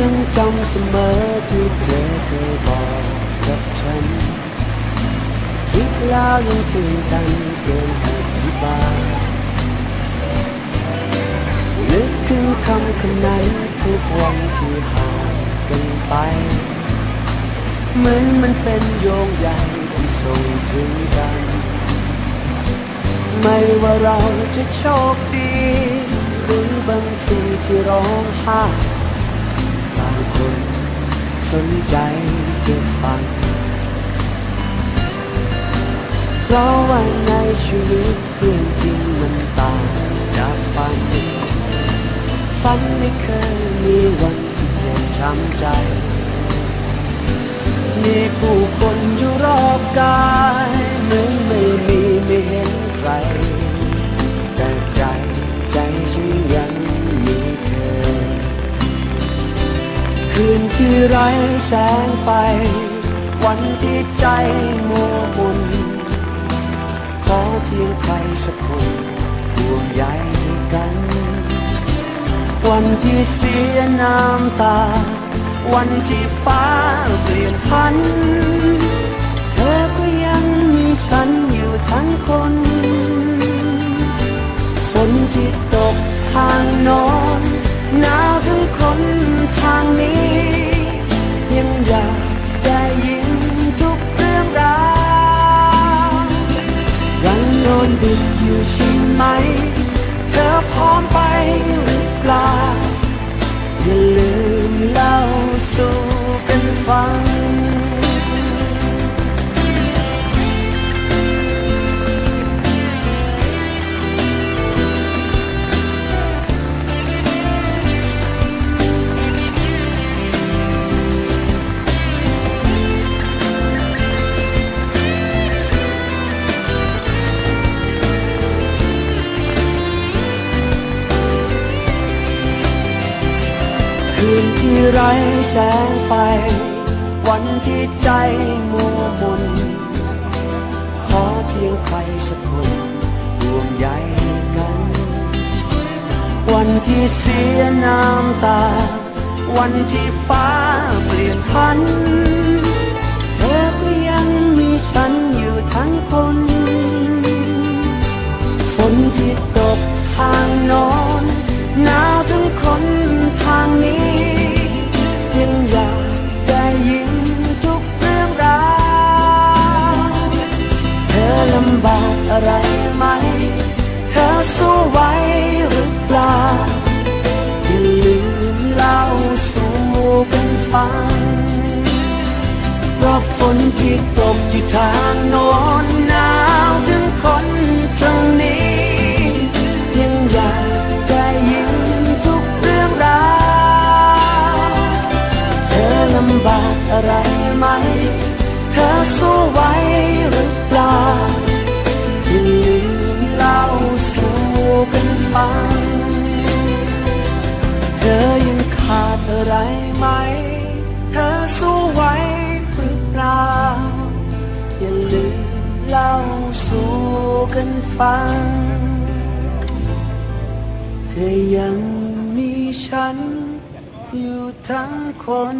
ยังจำเสมอที่เธอเคยบอกกับฉัน คิดแล้วยังตื่นตันเกินอธิบายนึกถึงคำคำนั้นทุกวันที่ห่างกันไป เหมือนมันเป็นโยงใยที่ส่งถึงกัน ไม่ว่าเราจะโชคดี หรือบางทีที่ร้องไห้บา คนสนใจจะฟัง เพราะว่าในชีวิตเรื่องจริงมันต่างจากฝัน ฝันไม่เคยมีวันที่เจ็บช้ำใจ มีผู้ ที่ไร้แสงไฟ วันที่ใจมัวมุนขอเพียงใครสักคนห่วงใยกัน วันที่เสียน้ำตา วันที่ฟ้าเปลี่ยนพัน เธอก็ยังมีฉัน ก คืนที่ไร้แสงไฟ วันที่ใจมัวมนขอเพียงใครสักคนรวมใยกัน วันที่เสียน้ำตา วันที่ฟ้าเปลี่ยนพันธ ไว้หรือเปล่า อย่าลืมเล่าสู่กันฟังเพราะฝนที่ตกที่ทางโน้นหนาวถึงคนตรงนี้ ไรไหม เธอสู้ไหวหรือเปล่า อย่าลืมเล่าสู่กันฟัง เธอยังมีฉันอยู่ทั้งคน